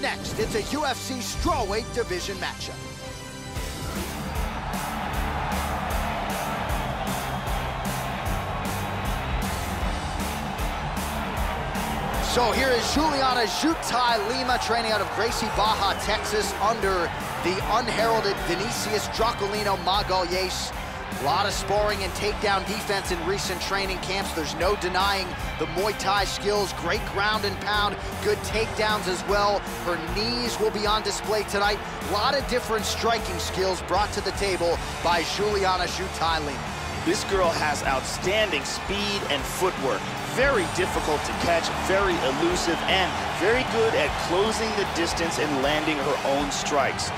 next. It's a UFC strawweight division matchup. So here is Juliana Ju Thai Lima training out of Gracie Barra, Texas under the unheralded Vinicius Draculino Magalhães. A lot of sparring and takedown defense in recent training camps. There's no denying the Muay Thai skills, great ground and pound, good takedowns as well. Her knees will be on display tonight. A lot of different striking skills brought to the table by Juliana Lima. This girl has outstanding speed and footwork. Very difficult to catch, very elusive, and very good at closing the distance and landing her own strikes.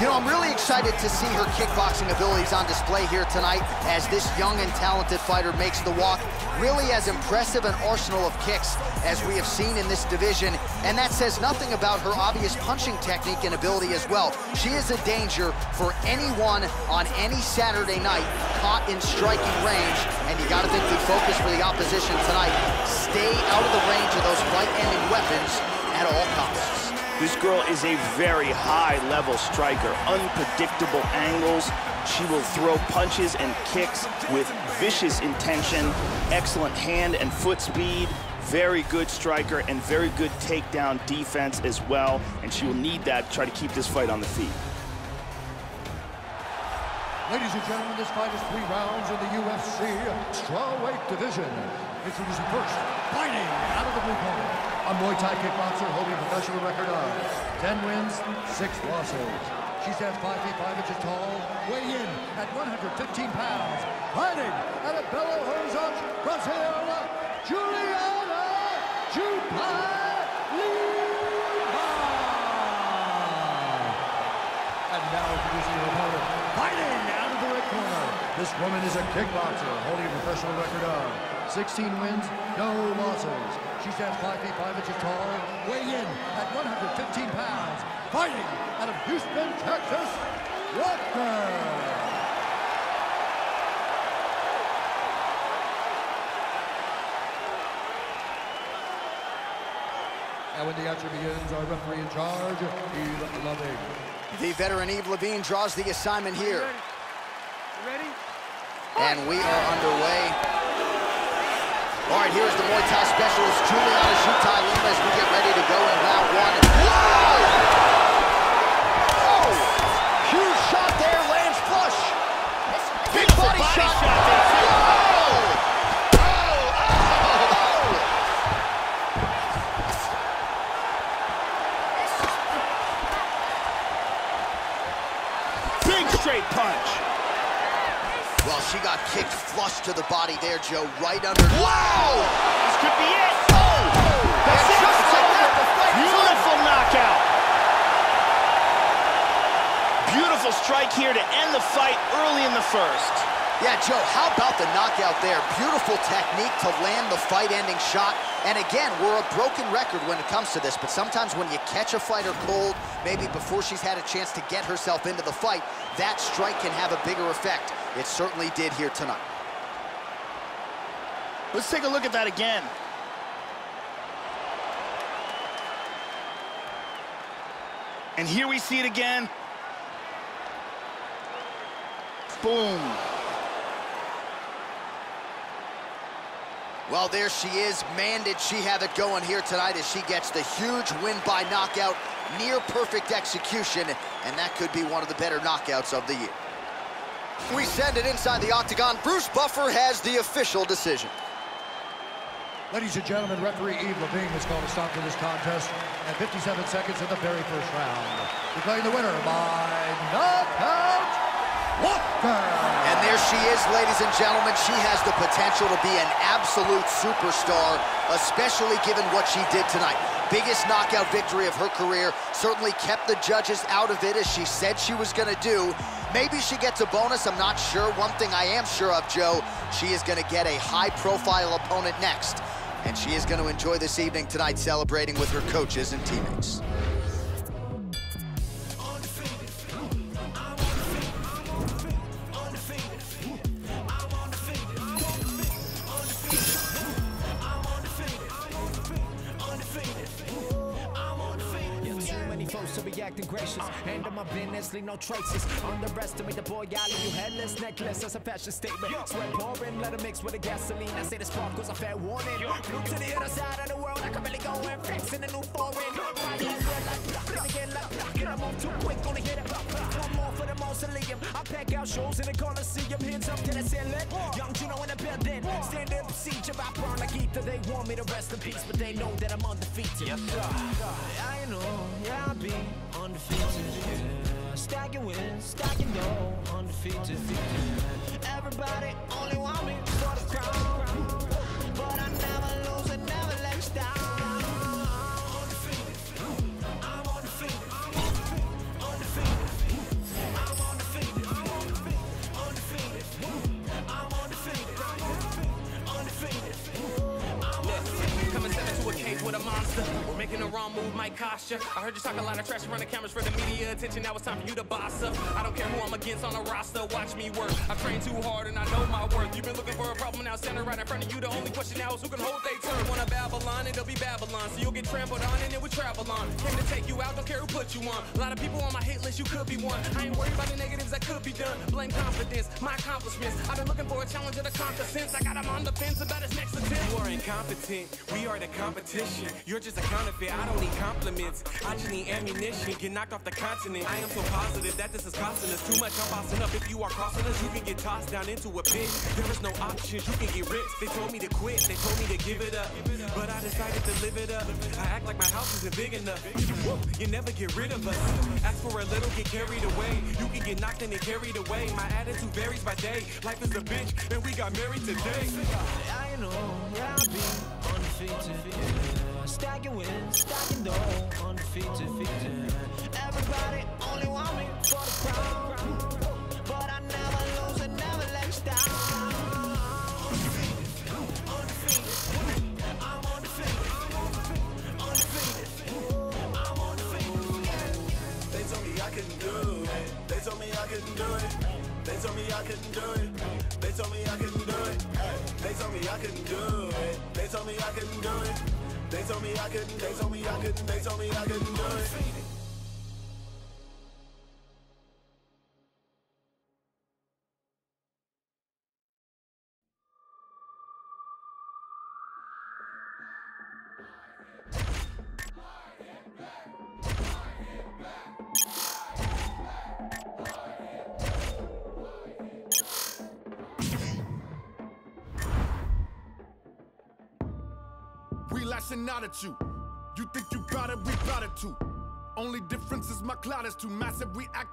You know, I'm really excited to see her kickboxing abilities on display here tonight as this young and talented fighter makes the walk. Really as impressive an arsenal of kicks as we have seen in this division, and that says nothing about her obvious punching technique and ability as well. She is a danger for anyone on any Saturday night caught in striking range, and you gotta think the focus for the opposition tonight, stay out of the range of those right-ending weapons at all costs. This girl is a very high-level striker, unpredictable angles. She will throw punches and kicks with vicious intention, excellent hand and foot speed, very good striker, and very good takedown defense as well. And she will need that to try to keep this fight on the feet. Ladies and gentlemen, this fight is three rounds in the UFC strawweight division. Introducing first, fighting out of the blue corner, a Muay Thai kickboxer holding a professional record of 10 wins, 6 losses. She stands 5 feet 5 inches tall, weighing in at 115 pounds, fighting out of Belo Horizonte, Brazil, Juliana. And now introducing her opponent, fighting out of the red corner. This woman is a kickboxer holding a professional record of 16 wins, no losses. She stands 5 feet 5 inches tall, weighing in at 115 pounds, fighting out of Houston, Texas, Walker. And when the action begins, our referee in charge, Yves Lavigne. The veteran Yves Lavigne draws the assignment here. You ready? And we are underway. All right, here's the Muay Thai specialist, Juliana Ju Thai Lima, as we get ready to go in round one. Whoa! Oh! Huge shot there, lands flush. Big body, shot. there. Got kicked flush to the body there, Joe, right under. Wow! This could be it. Oh! That's And it. just like that, the fight. Beautiful knockout. Beautiful strike here to end the fight early in the first. Yeah, Joe, how about the knockout there? Beautiful technique to land the fight-ending shot. And again, we're a broken record when it comes to this, but sometimes when you catch a fighter cold, maybe before she's had a chance to get herself into the fight, that strike can have a bigger effect. It certainly did here tonight. Let's take a look at that again. And here we see it again. Boom. Well, there she is. Man, did she have it going here tonight as she gets the huge win by knockout, near perfect execution, and that could be one of the better knockouts of the year. We send it inside the octagon. Bruce Buffer has the official decision. Ladies and gentlemen, referee Yves Lavigne has called a stop to this contest at 57 seconds in the very first round. Declaring the winner by knockout, Walker. There she is, ladies and gentlemen. She has the potential to be an absolute superstar, especially given what she did tonight. Biggest knockout victory of her career. Certainly kept the judges out of it as she said she was going to do. Maybe she gets a bonus, I'm not sure. One thing I am sure of, Joe, she is going to get a high-profile opponent next. And she is going to enjoy this evening tonight celebrating with her coaches and teammates. Acting gracious. Handle my business, leave no traces. Underestimate the boy, I leave you headless, necklace as a fashion statement. Sweat pouring, let it mix with the gasoline. I say the sparkles a fair warning. Flew to the other side of the world, I can really go and fix in a new foreign. Right like, then again, like, get I move too quick, gonna hit it. For the mausoleum. I pack out shows in the Coliseum, hands up to the ceiling. Young Juno in the building, stand in procedure. I burn like ether. They want me to rest in peace, but they know that I'm undefeated. Yes, sir. I know, yeah, I be undefeated. Yeah. Stacking wins, stacking dough, undefeated. Everybody only want me for the crown, but I never lose and never let you down. 있어. Making the wrong move, might cost. I heard you talk a lot of trash, run the cameras for the media attention. Now it's time for you to boss up. I don't care who I'm against on the roster. Watch me work. I train too hard and I know my worth. You've been looking for a problem now, standing right in front of you. The only question now is who can hold they turn. Wanna Babylon, it'll be Babylon. So you'll get trampled on and it will travel on. Came to take you out, don't care who put you on. A lot of people on my hit list, you could be one. I ain't worried about the negatives that could be done. Blame confidence, my accomplishments. I've been looking for a challenge to conquer since I got him on the fence about his next attempt. You are incompetent. We are the competition. You're just a counterfeit. I don't need compliments. I just need ammunition. Get knocked off the continent. I am so positive that this is costing us too much. I'm bossing up. If you are crossing us, you can get tossed down into a pit. There is no options. You can get ripped. They told me to quit. They told me to give it up. But I decided to live it up. I act like my house isn't big enough. You never get rid of us. Ask for a little, get carried away. You can get knocked and carried away. My attitude varies by day. Life is a bitch, and we got married today. I know, yeah, I be undefeated. Stacking wins, stacking dough, undefeated. Yeah. Everybody only want me for the crown, but I never lose and never let down. Undefeated. I'm. I'm. They told me I couldn't do it. They told me I couldn't do it. They told me I couldn't do it. They told me I couldn't do it. They told me I couldn't do it. They told me I couldn't do it. They told me I couldn't. They told me I couldn't. They told me I couldn't do it.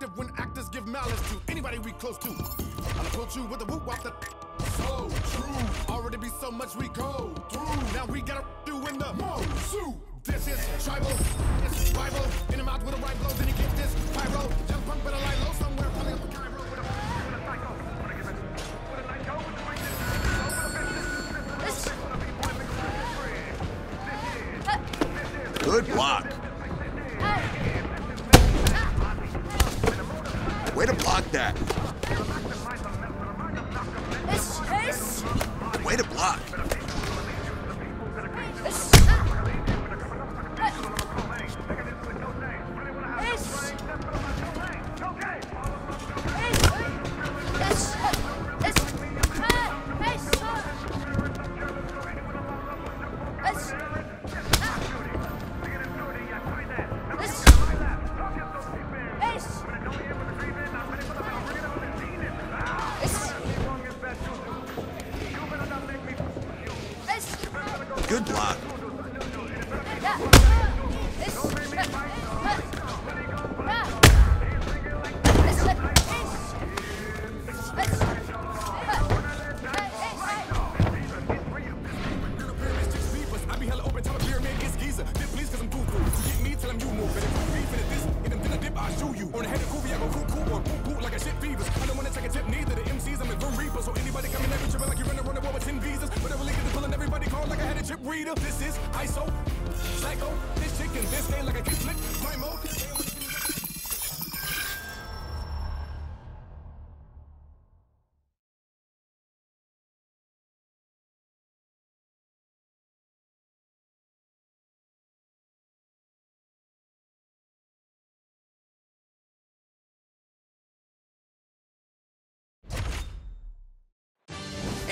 Active when actors give malice to anybody we close to. I'll approach you with a whoop wop that so true. Already be so much we go through. Now we gotta do in the Mosu. This is tribal, this is rival.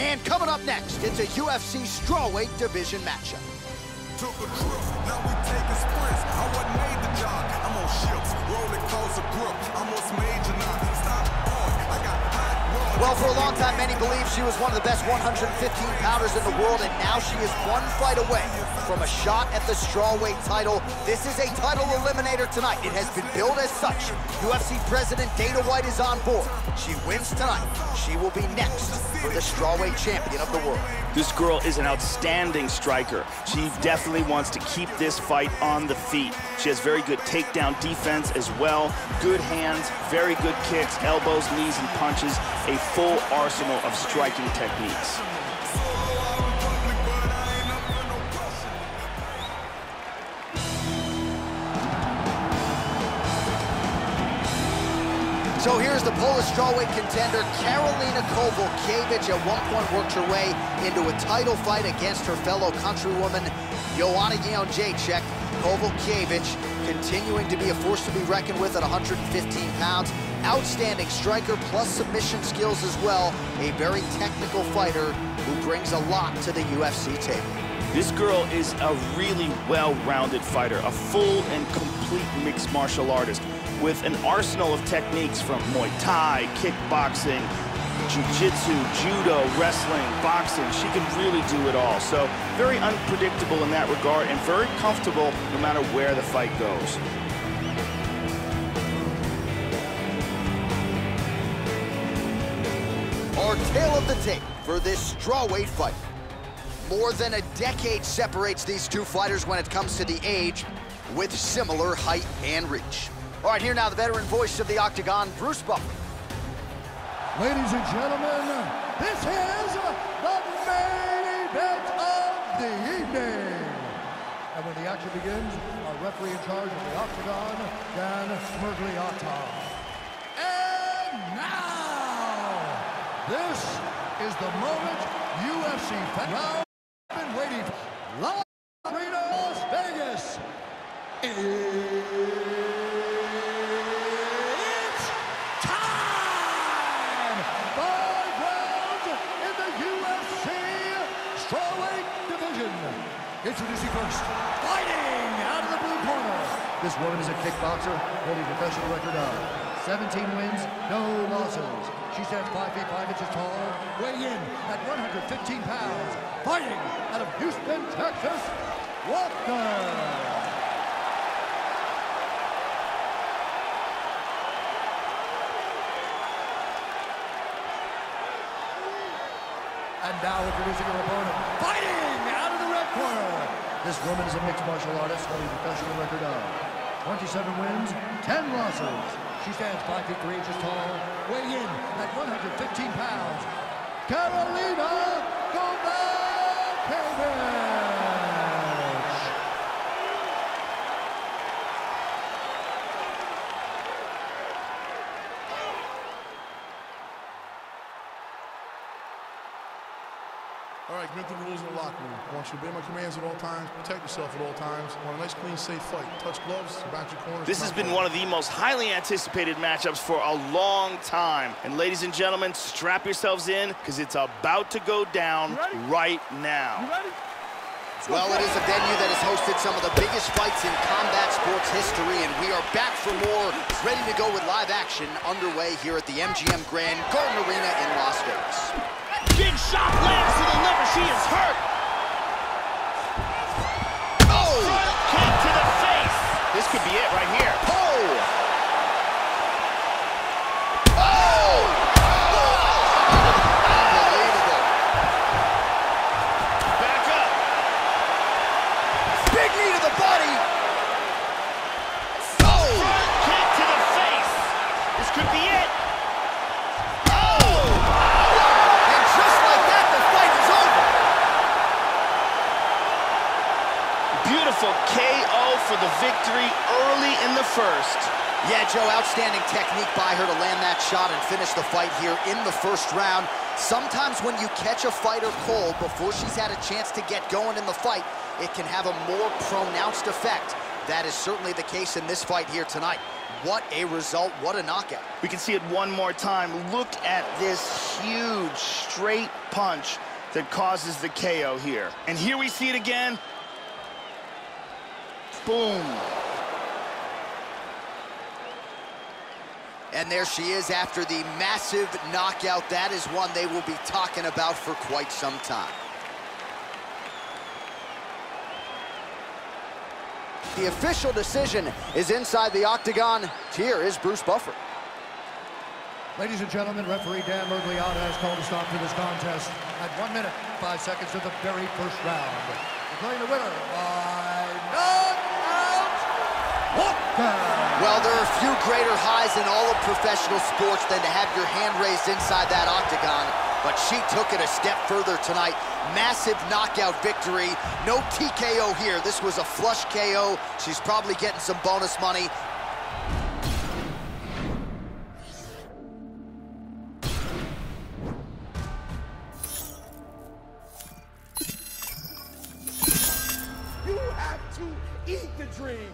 And coming up next, it's a UFC strawweight division matchup. Took a trip, now we. I wasn't made. I'm on ships, rolling coaster grip. Almost major. Well, for a long time, many believe she was one of the best 115 pounders in the world, and now she is one fight away from a shot at the strawweight title. This is a title eliminator tonight. It has been billed as such. UFC President Dana White is on board. She wins tonight. She will be next for the strawweight champion of the world. This girl is an outstanding striker. She definitely wants to keep this fight on the feet. She has very good takedown defense as well. Good hands, very good kicks, elbows, knees, and punches. A full arsenal of striking techniques. So here's the Polish strawweight contender, Karolina Kowalkiewicz, at one point worked her way into a title fight against her fellow countrywoman, Joanna Jędrzejczyk. Kowalkiewicz continuing to be a force to be reckoned with at 115 pounds. Outstanding striker plus submission skills as well. A very technical fighter who brings a lot to the UFC table. This girl is a really well-rounded fighter, a full and complete mixed martial artist with an arsenal of techniques from Muay Thai, kickboxing, jiu-jitsu, judo, wrestling, boxing. She can really do it all. So very unpredictable in that regard and very comfortable no matter where the fight goes. Tale of the tape for this strawweight fight. More than a decade separates these two fighters when it comes to the age, with similar height and reach. All right, here now the veteran voice of the Octagon, Bruce Buffer. Ladies and gentlemen, this is the main event of the evening. And when the action begins, our referee in charge of the Octagon, Dan Miragliotta. This is the moment UFC fans have been waiting for. Las Vegas, Las Vegas. It's time! Five rounds in the UFC strawweight division. Introducing first, fighting out of the blue corner. This woman is a kickboxer holding a professional record of 17 wins, no losses. She stands 5 feet 5 inches tall, weighing in at 115 pounds. Fighting out of Houston, Texas, Walker. And now introducing her opponent, fighting out of the red corner. This woman is a mixed martial artist holding a professional record of 27 wins, 10 losses. She stands 5 feet 3 inches tall, weighing in at 115 pounds. Karolina Kowalkiewicz. Right, commit the rules in the locker room. I want you to obey my commands at all times, protect yourself at all times. I want a nice, clean, safe fight. Touch gloves, about your corners. This has been one of the most highly anticipated matchups for a long time. And ladies and gentlemen, strap yourselves in because it's about to go down right now. Well, it is a venue that has hosted some of the biggest fights in combat sports history, and we are back for more, ready to go with live action underway here at the MGM Grand Garden Arena in Las Vegas. Shot lands to the liver. She is hurt. Victory early in the first. Yeah, Joe, outstanding technique by her to land that shot and finish the fight here in the first round. Sometimes when you catch a fighter cold before she's had a chance to get going in the fight, it can have a more pronounced effect. That is certainly the case in this fight here tonight. what a result, what a knockout. We can see it one more time. Look at this huge straight punch that causes the KO here. And here we see it again. Boom. And there she is after the massive knockout. That is one they will be talking about for quite some time. The official decision is inside the octagon. Here is Bruce Buffer. Ladies and gentlemen, referee Dan Miragliotta has called a stop to this contest at one minute, five seconds of the very first round. Declaring the winner by Walker. Well, there are few greater highs in all of professional sports than to have your hand raised inside that octagon, but she took it a step further tonight. Massive knockout victory. No TKO here. This was a flush KO. She's probably getting some bonus money. You have to eat the dream.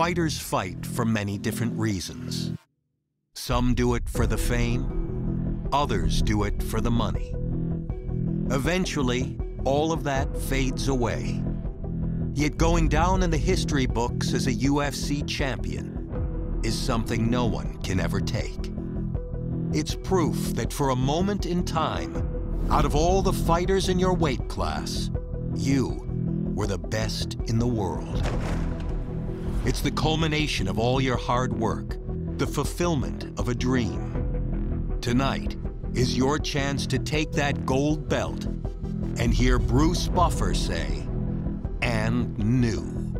Fighters fight for many different reasons. Some do it for the fame, others do it for the money. Eventually, all of that fades away. Yet going down in the history books as a UFC champion is something no one can ever take. It's proof that for a moment in time, out of all the fighters in your weight class, you were the best in the world. It's the culmination of all your hard work, the fulfillment of a dream. Tonight is your chance to take that gold belt and hear Bruce Buffer say, and new.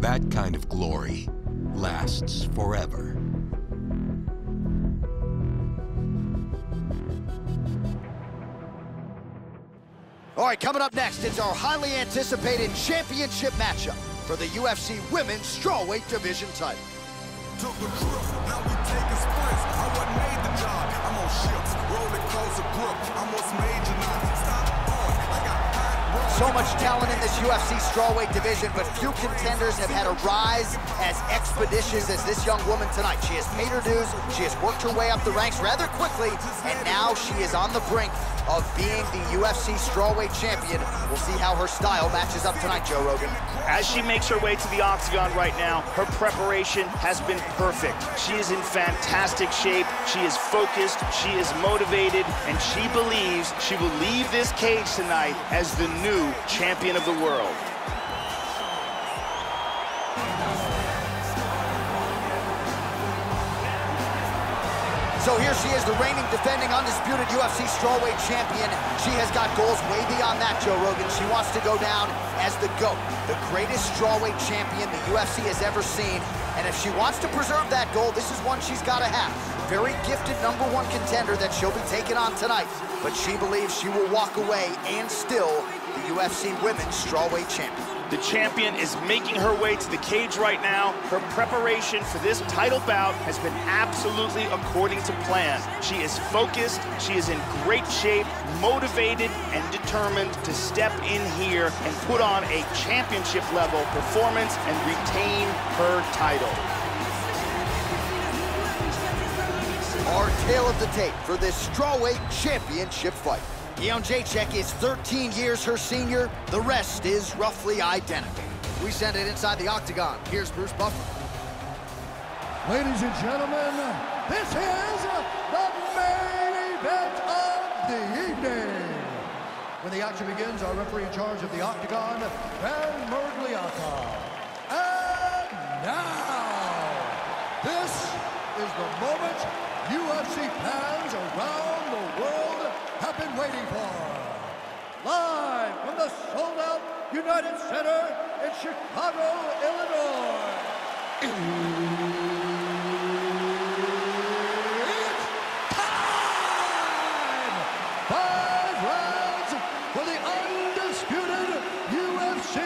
That kind of glory lasts forever. All right, coming up next, it's our highly anticipated championship matchup for the UFC Women's Strawweight Division title. Took a trip, now we taking sprints. I wasn't made the job. I'm on ships, rolling closer grip. I'm what's major now. Stop on, I got So much talent in this UFC strawweight division, but few contenders have had a rise as expeditious as this young woman tonight. She has paid her dues, she has worked her way up the ranks rather quickly, and now she is on the brink of being the UFC strawweight champion. We'll see how her style matches up tonight, Joe Rogan. As she makes her way to the octagon right now, her preparation has been perfect. She is in fantastic shape, she is focused, she is motivated, and she believes she will leave this cage tonight as the new champion of the world. So here she is, the reigning, defending, undisputed UFC strawweight champion. She has got goals way beyond that, Joe Rogan. She wants to go down as the GOAT, the greatest strawweight champion the UFC has ever seen. And if she wants to preserve that goal, this is one she's got to have. Very gifted number one contender that she'll be taking on tonight. But she believes she will walk away and still the UFC Women's Strawweight Champion. The champion is making her way to the cage right now. Her preparation for this title bout has been absolutely according to plan. She is focused, she is in great shape, motivated, and determined to step in here and put on a championship level performance and retain her title. Our tale of the tape for this strawweight championship fight. Jędrzejczyk is 13 years her senior. The rest is roughly identical. We send it inside the octagon. Here's Bruce Buffer. Ladies and gentlemen, this is the main event of the evening. When the action begins, our referee in charge of the octagon, Ben Miragliotta. And now, this is the moment UFC fans around the world have been waiting for. Live from the sold-out United Center in Chicago, Illinois. It's time! Five rounds for the undisputed UFC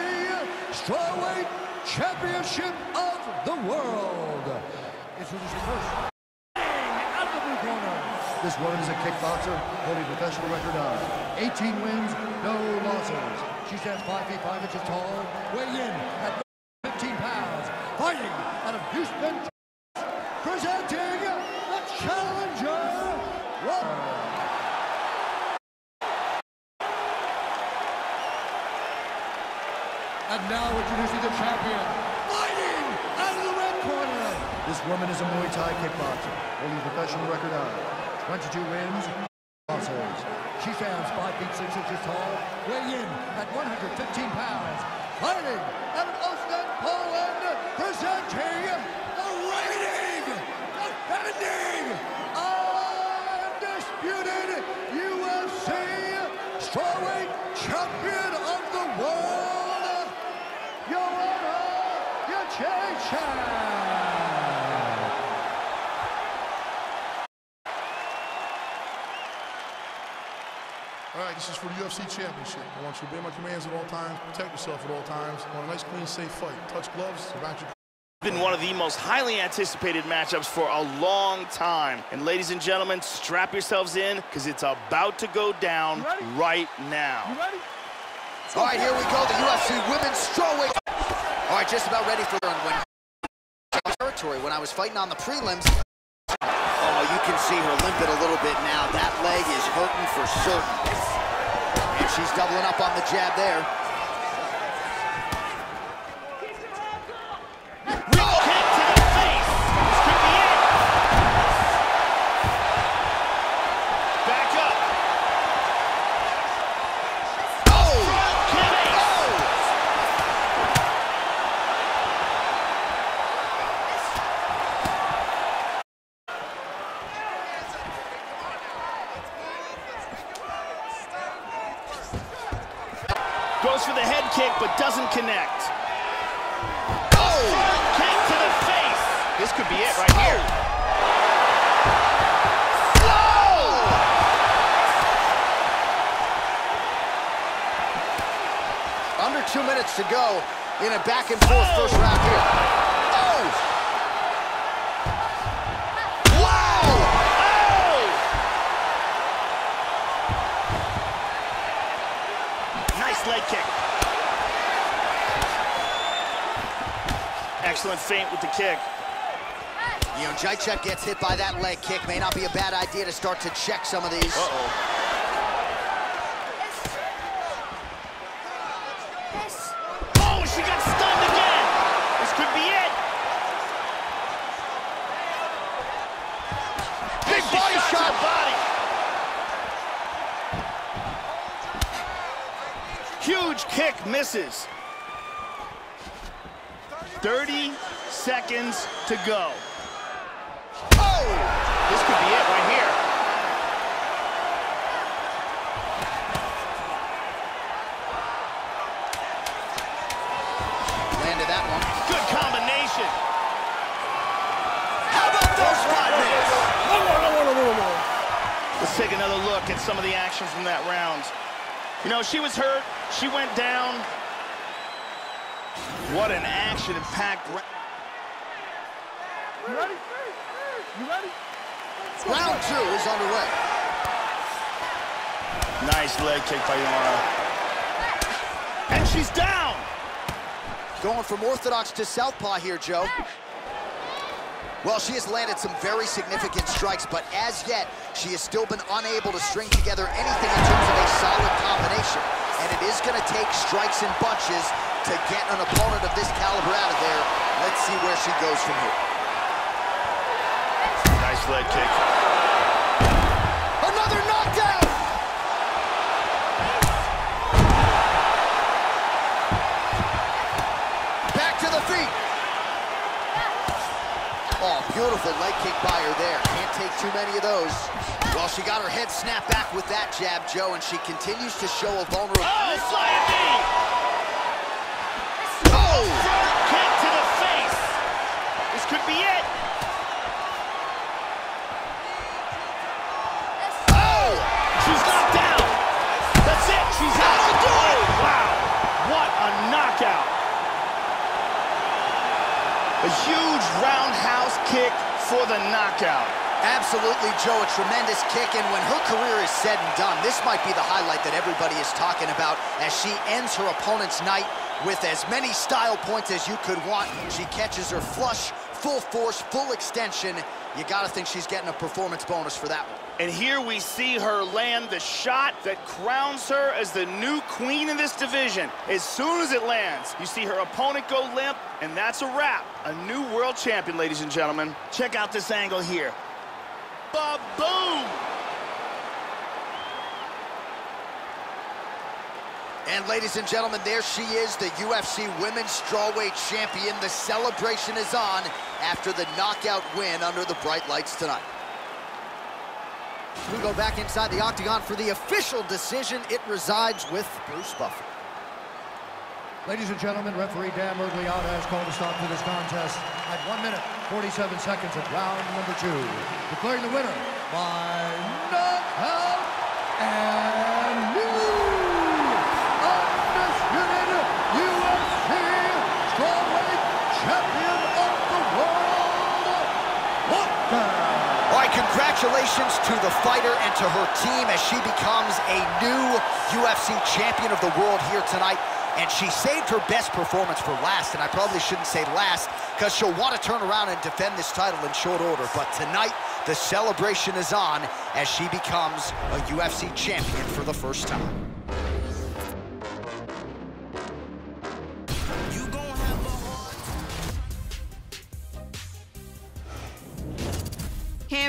Strawweight Championship of the World. First. Out of the blue corner. This woman is a kickboxer holding professional record of 18 wins, no losses. She stands 5 feet 5 inches tall, weighing in at 15 pounds, fighting out of Houston, presenting the challenger, Robert. And now introducing the champion, fighting out of the red corner. This woman is a Muay Thai kickboxer, holding a professional record of 22 wins, Sponsors. She stands 5 feet 6 inches tall, weighing in at 115 pounds. Fighting out of Poland, presenting the reigning, defending, undisputed UFC strawweight champion of the world, Joanna Jędrzejczyk. All right, this is for the UFC Championship. I want you to obey my commands at all times, protect yourself at all times. I want a nice, clean, safe fight. Touch gloves, surround your Been one of the most highly anticipated matchups for a long time. And ladies and gentlemen, strap yourselves in because it's about to go down right now. All right, here we go, the UFC Women's Strawweight. All right, just about ready for the when territory. When I was fighting on the prelims, oh, you can see her limping a little bit now. That leg is hurting for certain. And she's doubling up on the jab there. Feint with the kick. You know, Jacek gets hit by that leg kick. May not be a bad idea to start to check some of these. Uh-oh. Oh, she got stunned again. This could be it. Big body shot to shot. the body. Huge kick misses. 30 seconds to go. Oh! This could be it right here. Landed that one. Good combination. How about those oh, Let's take another look at some of the action from that round. You know, she was hurt. She went down. What an action-packed round. You ready? You ready? Round two is underway. Nice leg kick by Joanna. And she's down. Going from orthodox to southpaw here, Joe. Well, she has landed some very significant strikes, but as yet, she has still been unable to string together anything in terms of a solid combination. And it is going to take strikes in bunches to get an opponent of this caliber out of there. Let's see where she goes from here. Nice leg kick. Another knockdown! Back to the feet. Oh, beautiful leg kick by her there. Can't take too many of those. Well, she got her head snapped back with that jab, Joe, and she continues to show a vulnerable... Oh, flying knee! Oh! Front Kick to the face. This could be it. Knockout. A huge roundhouse kick for the knockout. Absolutely, Joe, a tremendous kick, and when her career is said and done, this might be the highlight that everybody is talking about as she ends her opponent's night with as many style points as you could want. She catches her flush, full force, full extension. You gotta think she's getting a performance bonus for that one. And here we see her land the shot that crowns her as the new queen in this division. As soon as it lands, you see her opponent go limp, and that's a wrap. A new world champion, ladies and gentlemen. Check out this angle here. Ba-boom! And ladies and gentlemen, there she is, the UFC Women's Strawweight Champion. The celebration is on after the knockout win under the bright lights tonight. We go back inside the octagon for the official decision. It resides with Bruce Buffer. Ladies and gentlemen, referee Dan Miragliotta has called a stop to this contest at 1 minute, 47 seconds of round number two. Declaring the winner by knockout and new undisputed UFC strawweight champion of the world, Walker. All right, congratulations to the fighter and to her team as she becomes a new UFC champion of the world here tonight. And she saved her best performance for last, and I probably shouldn't say last, because she'll want to turn around and defend this title in short order. But tonight, the celebration is on as she becomes a UFC champion for the first time.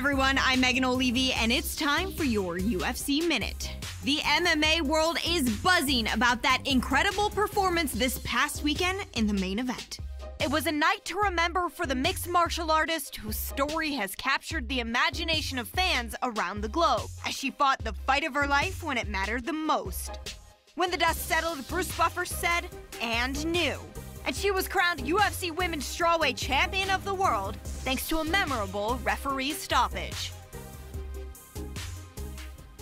Everyone, I'm Megan O'Leary, and it's time for your UFC Minute. The MMA world is buzzing about that incredible performance this past weekend in the main event. It was a night to remember for the mixed martial artist whose story has captured the imagination of fans around the globe as she fought the fight of her life when it mattered the most. When the dust settled, Bruce Buffer said, and new. And she was crowned UFC Women's Strawweight Champion of the World thanks to a memorable referee stoppage.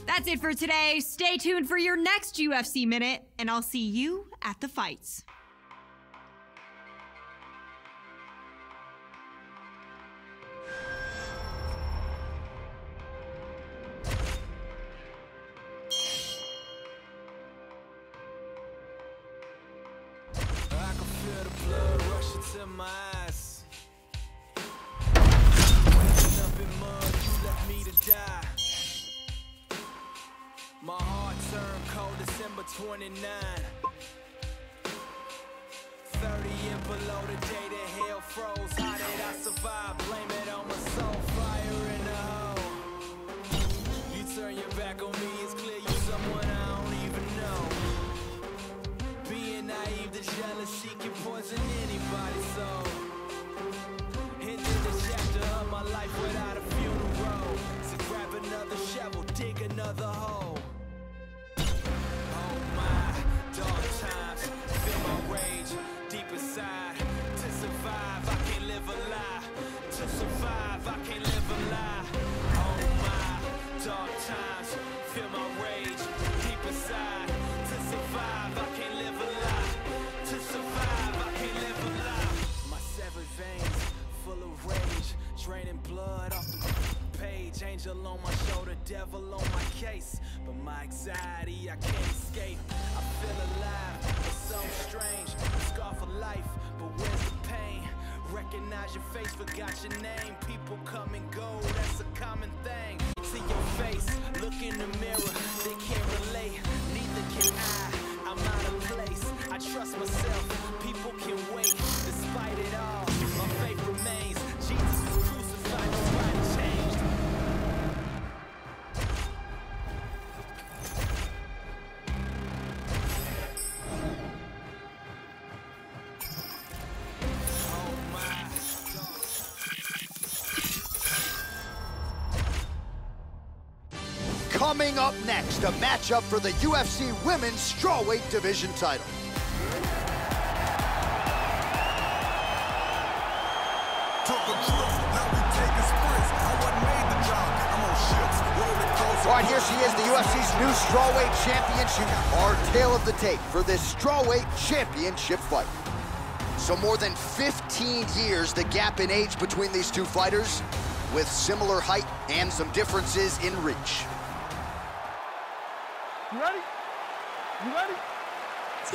That's it for today. Stay tuned for your next UFC Minute, and I'll see you at the fights. December 29. 30 and below the day that hell froze. How did I survive? Blame it on my soul, fire in the hole. You turn your back on me, it's clear you're someone I don't even know. Being naive, the jealousy can poison anybody's Coming up next, a matchup for the UFC Women's Strawweight Division title. Took a trip, now we taking sprints. I wasn't made to jog. I'm on ships, rolling close. All right, here she is, the UFC's new strawweight champion. She our tale of the tape for this strawweight championship fight. So more than 15 years, the gap in age between these two fighters, with similar height and some differences in reach. You ready? You ready?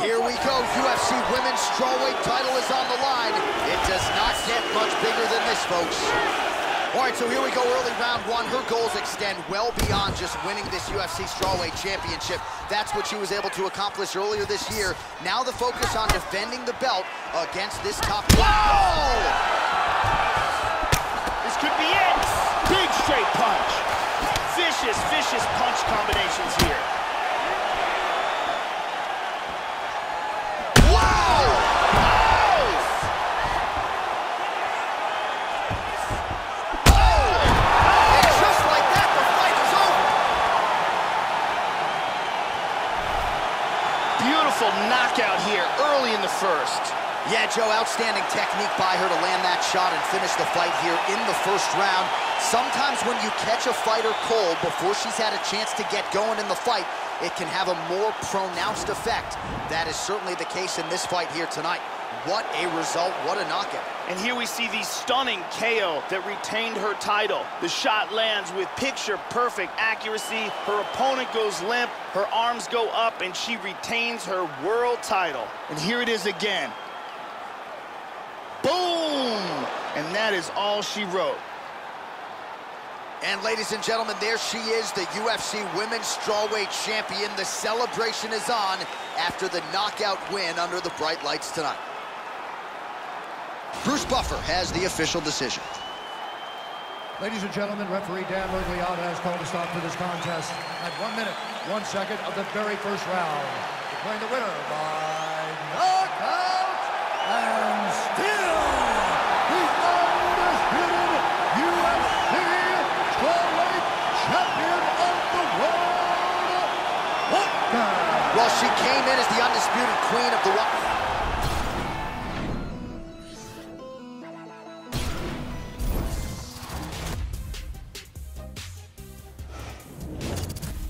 Here we go, UFC Women's Strawweight title is on the line. It does not get much bigger than this, folks. All right, so here we go, early round one. Her goals extend well beyond just winning this UFC Strawweight Championship. That's what she was able to accomplish earlier this year. Now the focus on defending the belt against this top... Whoa! This could be it. Big straight punch. Vicious, vicious punch combinations here. The first. Yeah, Joe, outstanding technique by her to land that shot and finish the fight here in the first round. Sometimes when you catch a fighter cold before she's had a chance to get going in the fight, it can have a more pronounced effect. That is certainly the case in this fight here tonight. What a result, what a knockout. And here we see the stunning KO that retained her title. The shot lands with picture-perfect accuracy. Her opponent goes limp, her arms go up, and she retains her world title. And here it is again. Boom! And that is all she wrote. And ladies and gentlemen, there she is, the UFC Women's Strawweight Champion. The celebration is on after the knockout win under the bright lights tonight. Bruce Buffer has the official decision. Ladies and gentlemen, referee Dan Miragliotta has called a stop to this contest at one minute, one second of the very first round. Declaring the winner by knockout and still the undisputed UFC strawweight champion of the world, Walker. Well, she came in as the undisputed queen of the...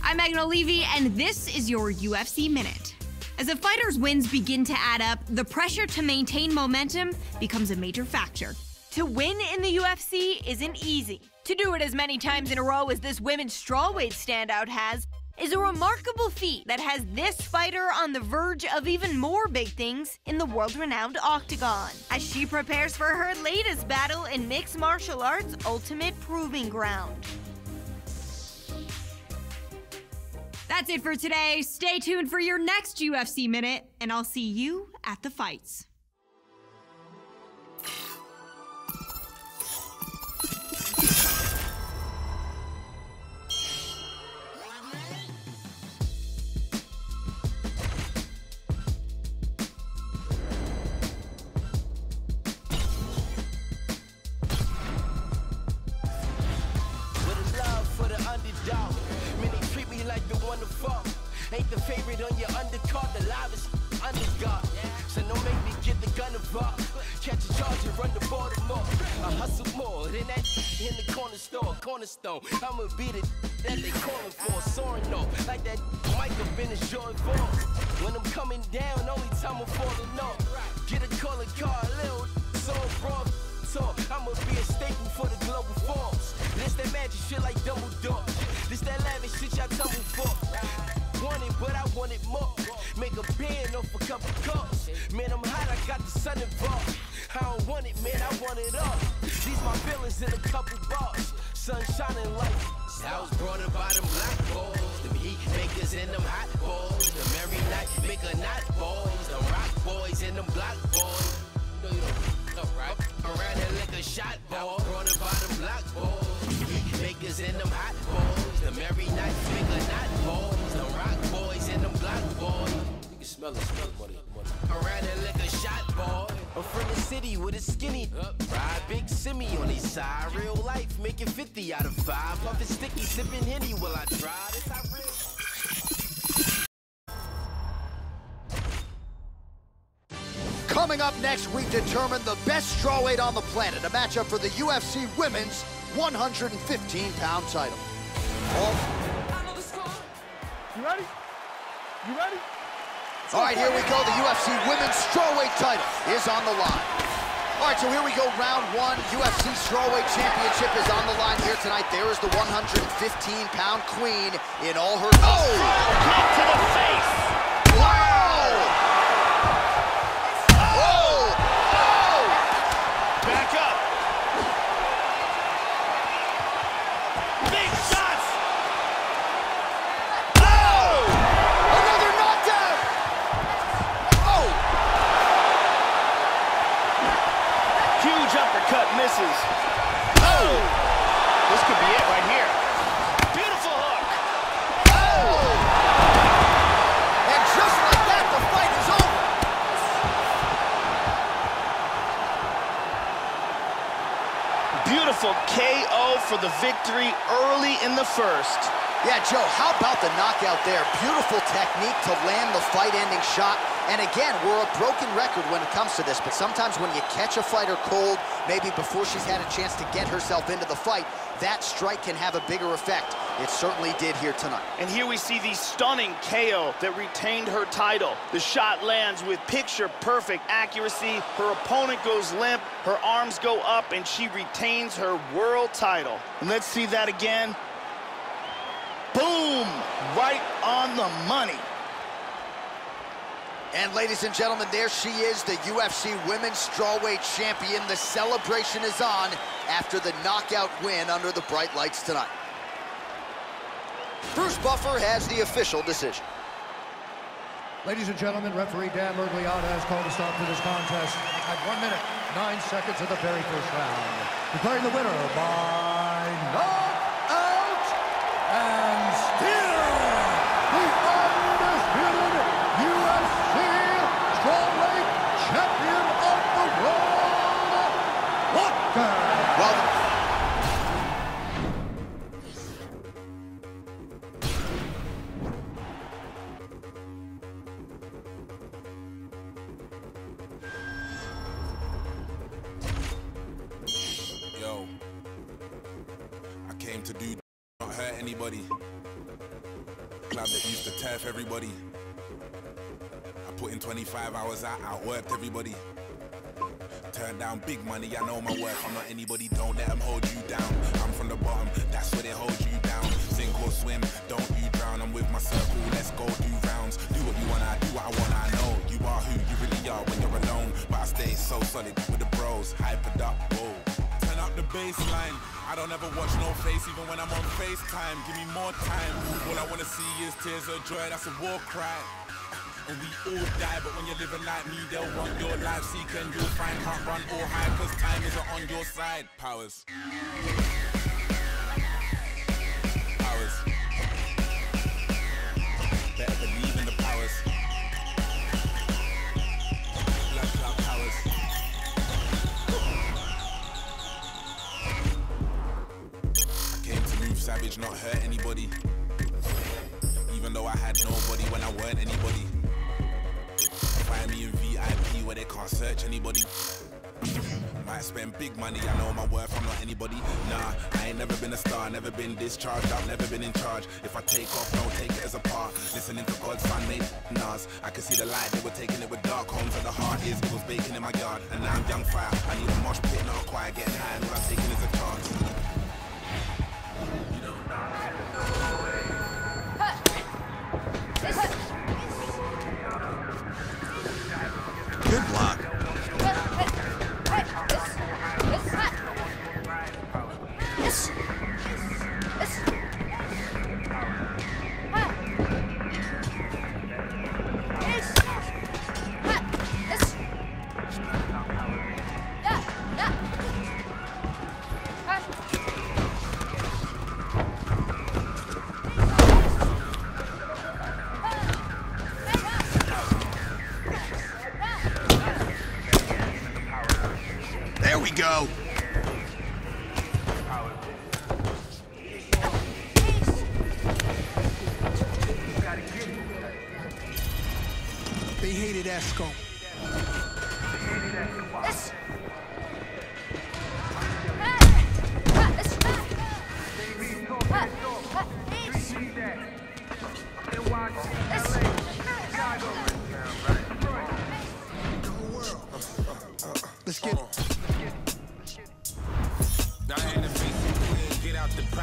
I'm Megan O'Leary, and this is your UFC Minute. As a fighter's wins begin to add up, the pressure to maintain momentum becomes a major factor. To win in the UFC isn't easy. To do it as many times in a row as this women's strawweight standout has is a remarkable feat that has this fighter on the verge of even more big things in the world-renowned octagon as she prepares for her latest battle in mixed martial arts ultimate proving ground. That's it for today. Stay tuned for your next UFC Minute, and I'll see you at the fights. Favorite on your undercard, the livest underdog. So don't make me get the gun involved. Catch a charge and run the Baltimore. I hustle more than that in the corner store, cornerstone. I'ma be the that they calling for, soaring off like that mic up in his joy balls. When I'm coming down, only time I'm falling off. Get a calling car, little so broad. So I'ma be a staple for the global forms. This that magic shit like Dumbledore. This that lavish shit y'all tumble for. Want it, but I want it more. Make a band off a couple cups. Man, I'm hot, I got the sun involved. I don't want it, man, I want it all. These my feelings in a couple bars. Sun shining like I was brought up by them black boys, them heat makers and them hot boys, them every night make a knot boys, them rock boys and them block boys. No, you don't know, right? Around here like a shot ball, brought up by them black boys, heat makers and them hot boys, them every night make a knot them rock boys and them block boys. You can smell it, smell it, money, money. Around here like a shot boy. I'm from the city with a skinny. Ride big simi on his side. Real life, making 50 out of 5. Puffin' sticky, sipping Henny while I try. This how real. Coming up next, we determine the best strawweight on the planet, a matchup for the UFC Women's 115-pound title. All You ready? You ready? All right, here we go. The UFC Women's Strawweight title is on the line. All right, so here we go. Round one. UFC Strawweight Championship is on the line here tonight. There is the 115-pound queen in all her... Oh! Kick to the face. The victory early in the first. Yeah, Joe, how about the knockout there? Beautiful technique to land the fight-ending shot. And again, we're a broken record when it comes to this, but sometimes when you catch a fighter cold, maybe before she's had a chance to get herself into the fight, that strike can have a bigger effect. It certainly did here tonight. And here we see the stunning KO that retained her title. The shot lands with picture-perfect accuracy. Her opponent goes limp, her arms go up, and she retains her world title. And let's see that again. Boom! Right on the money. And ladies and gentlemen, there she is, the UFC Women's Strawweight Champion. The celebration is on after the knockout win under the bright lights tonight. Bruce Buffer has the official decision. Ladies and gentlemen, referee Dan Miragliotta has called a stop to this contest at one minute, nine seconds of the very first round. Declaring the winner by knockout 25 hours out, outworked everybody. Turn down big money, I know my worth. I'm not anybody, don't let them hold you down. I'm from the bottom, that's where they hold you down. Sink or swim, don't you drown. I'm with my circle, let's go do rounds. Do what you wanna, do what I wanna, I know. You are who you really are when you're alone. But I stay so solid with the bros, hypered up, whoa. Turn up the baseline. I don't ever watch no face, even when I'm on FaceTime. Give me more time. All I wanna see is tears of joy, that's a war cry. And we all die, but when you're living like me, they'll want your life. Seek and you'll find, can't run or hide, cause time isn't on your side. Powers. Powers. Better believe in the powers. Blood clot powers. Came to move savage, not hurt anybody. Even though I had nobody search anybody. Might spend big money, I know my worth, I'm not anybody. Nah, I ain't never been a star, never been discharged, I've never been in charge. If I take off, don't take it as a part. Listening to God's son made Nas. I can see the light, they were taking it with dark homes where the heart is. Was baking in my yard, and now I'm young fire. I need a mosh pit, not a quiet, getting high, and all I'm taking is a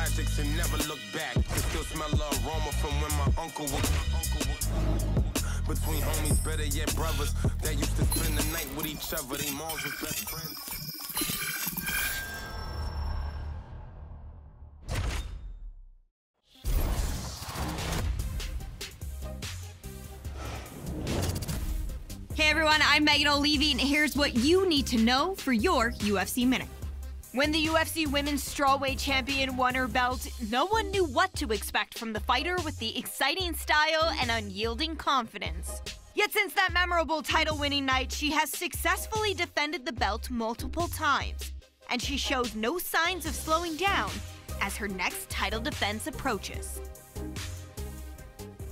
projects and never look back. Can still smell the aroma from when my uncle was. Between homies, better yet brothers that used to spend the night with each other. They moms was best friends. Hey everyone, I'm Megan O'Leary, and here's what you need to know for your UFC Minute. When the UFC Women's Strawweight Champion won her belt, no one knew what to expect from the fighter with the exciting style and unyielding confidence. Yet since that memorable title winning night, she has successfully defended the belt multiple times. And she shows no signs of slowing down as her next title defense approaches.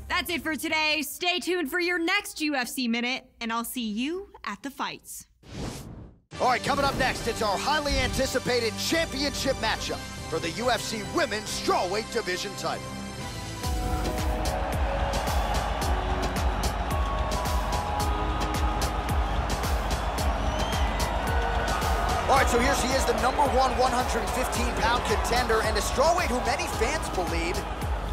That's it for today. Stay tuned for your next UFC Minute, and I'll see you at the fights. All right, coming up next, it's our highly anticipated championship matchup for the UFC Women's Strawweight Division title. All right, so here she is, the number one 115-pound contender and a strawweight who many fans believe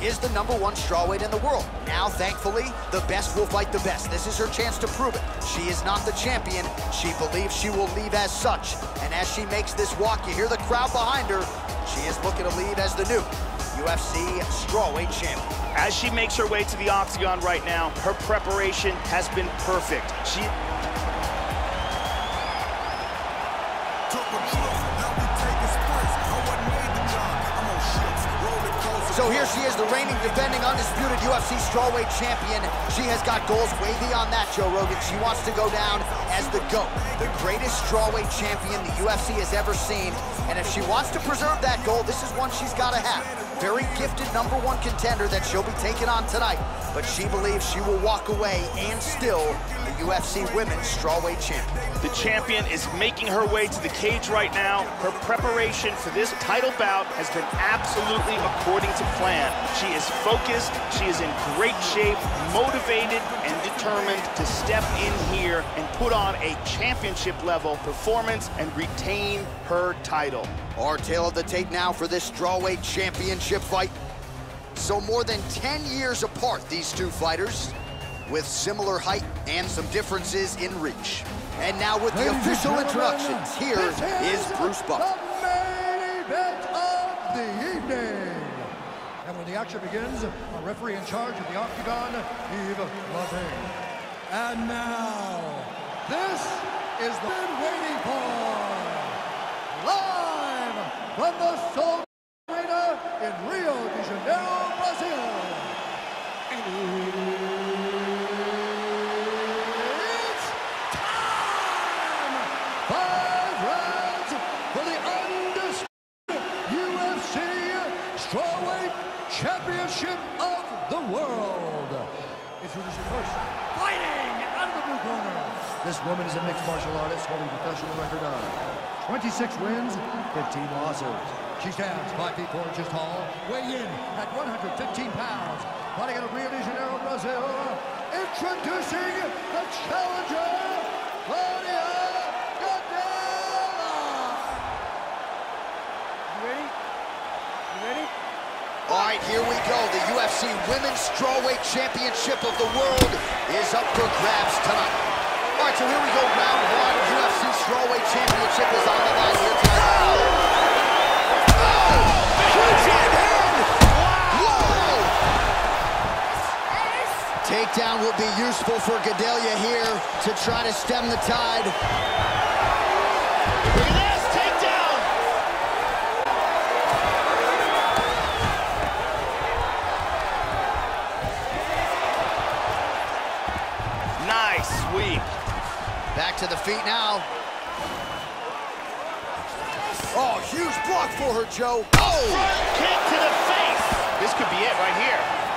is the number one strawweight in the world. Now, thankfully, the best will fight the best. This is her chance to prove it. She is not the champion. She believes she will leave as such. And as she makes this walk, you hear the crowd behind her. She is looking to leave as the new UFC strawweight champion. As she makes her way to the octagon right now, her preparation has been perfect. She So here she is, the reigning, defending, undisputed UFC strawweight champion. She has got goals way beyond that, Joe Rogan. She wants to go down as the GOAT, the greatest strawweight champion the UFC has ever seen. And if she wants to preserve that goal, this is one she's got to have. Very gifted number one contender that she'll be taking on tonight. But she believes she will walk away and still UFC Women's Strawweight Champion. The champion is making her way to the cage right now. Her preparation for this title bout has been absolutely according to plan. She is focused, she is in great shape, motivated, and determined to step in here and put on a championship level performance and retain her title. Our tale of the tape now for this strawweight championship fight. So more than 10 years apart, these two fighters, with similar height and some differences in reach. And now with the Ladies and official introductions, here is, is Bruce Buffer. The main event of the evening. And when the action begins, our referee in charge of the Octagon, Yves Lavigne. And now, this is the been waiting for. Live from the Sol Arena in Rio de Janeiro, Brazil. It's time! Five rounds for the undisputed UFC Strawweight Championship of the World. Introducing first, fighting out of the blue corner. This woman is a mixed martial artist holding a professional record of 26 wins, 15 losses. She stands 5 feet 4 inches tall, weighing in at 115 pounds, fighting out of Rio de Janeiro, Brazil. Introducing the challenger, Claudia Gadelha. You ready? You ready? All right, here we go. The UFC Women's Strawweight Championship of the World is up for grabs tonight. So here we go. Round one. UFC Strawweight Championship is on the line here tonight. Oh! Oh! Huge head! Wow! Takedown will be useful for Gadelha here to try to stem the tide. Feet now. Oh, huge block for her, Joe. Oh! Front kick to the face. This could be it right here.